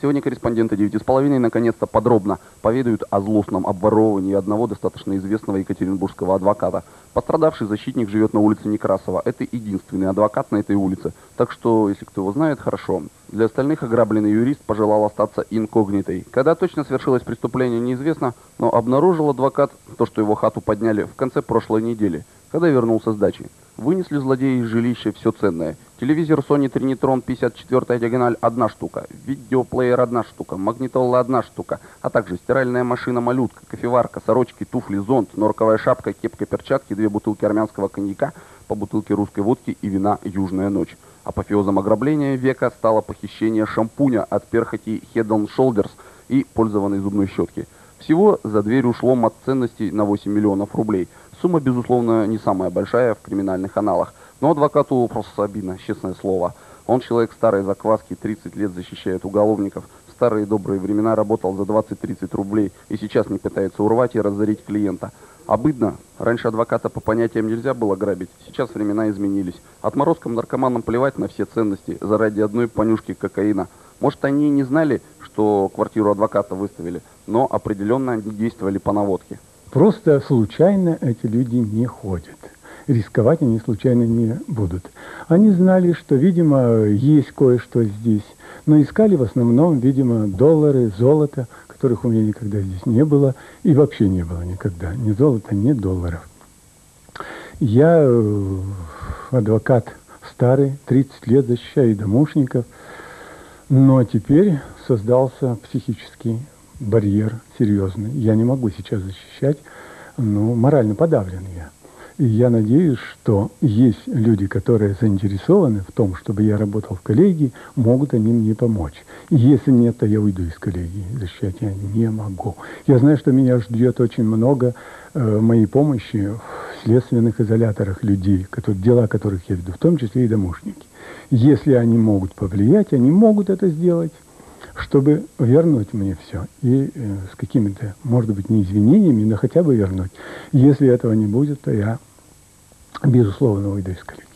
Сегодня корреспонденты 9,5 наконец-то подробно поведают о злостном обворовывании одного достаточно известного екатеринбургского адвоката. Пострадавший защитник живет на улице Некрасова. Это единственный адвокат на этой улице. Так что, если кто его знает, хорошо. Для остальных ограбленный юрист пожелал остаться инкогнитой. Когда точно свершилось преступление, неизвестно, но обнаружил адвокат то, что его хату подняли в конце прошлой недели, когда вернулся с дачи. Вынесли злодеи из жилища все ценное. Телевизор Sony Trinitron 54 диагональ – одна штука, видеоплеер – одна штука, магнитола – одна штука, а также стиральная машина-малютка, кофеварка, сорочки, туфли, зонт, норковая шапка, кепка, перчатки, две бутылки армянского коньяка, по бутылке русской водки и вина «Южная ночь». Апофеозом ограбления века стало похищение шампуня от перхоти Head on Shoulders и пользованной зубной щетки. Всего за дверь ушло мат ценностей на 8 миллионов рублей – Сумма, безусловно, не самая большая в криминальных аналах. Но адвокату просто обидно, честное слово. Он человек старой закваски, 30 лет защищает уголовников. В старые добрые времена работал за 20-30 рублей и сейчас не пытается урвать и разорить клиента. Обыдно. Раньше адвоката по понятиям нельзя было грабить. Сейчас времена изменились. Отморозкам наркоманам плевать на все ценности заради одной понюшки кокаина. Может, они не знали, что квартиру адвоката выставили, но определенно они действовали по наводке. Просто случайно эти люди не ходят. Рисковать они случайно не будут. Они знали, что, видимо, есть кое-что здесь, но искали в основном, видимо, доллары, золото, которых у меня никогда здесь не было, и вообще не было никогда. Ни золота, ни долларов. Я э, адвокат старый, 30 лет защищаю домушников, но теперь создался психический барьер серьезный. Я не могу сейчас защищать, но морально подавлен я. И я надеюсь, что есть люди, которые заинтересованы в том, чтобы я работал в коллегии, могут они мне помочь. И если нет, то я уйду из коллегии. Защищать я не могу. Я знаю, что меня ждет очень много э, моей помощи в следственных изоляторах людей, которые, дела которых я веду, в том числе и домушники. Если они могут повлиять, они могут это сделать чтобы вернуть мне все. И э, с какими-то, может быть, не извинениями, но хотя бы вернуть. Если этого не будет, то я, безусловно, уйду из коллеги.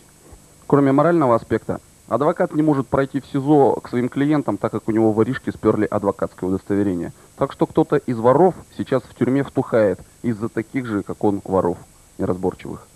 Кроме морального аспекта, адвокат не может пройти в СИЗО к своим клиентам, так как у него воришки сперли адвокатское удостоверение. Так что кто-то из воров сейчас в тюрьме втухает из-за таких же, как он, воров неразборчивых.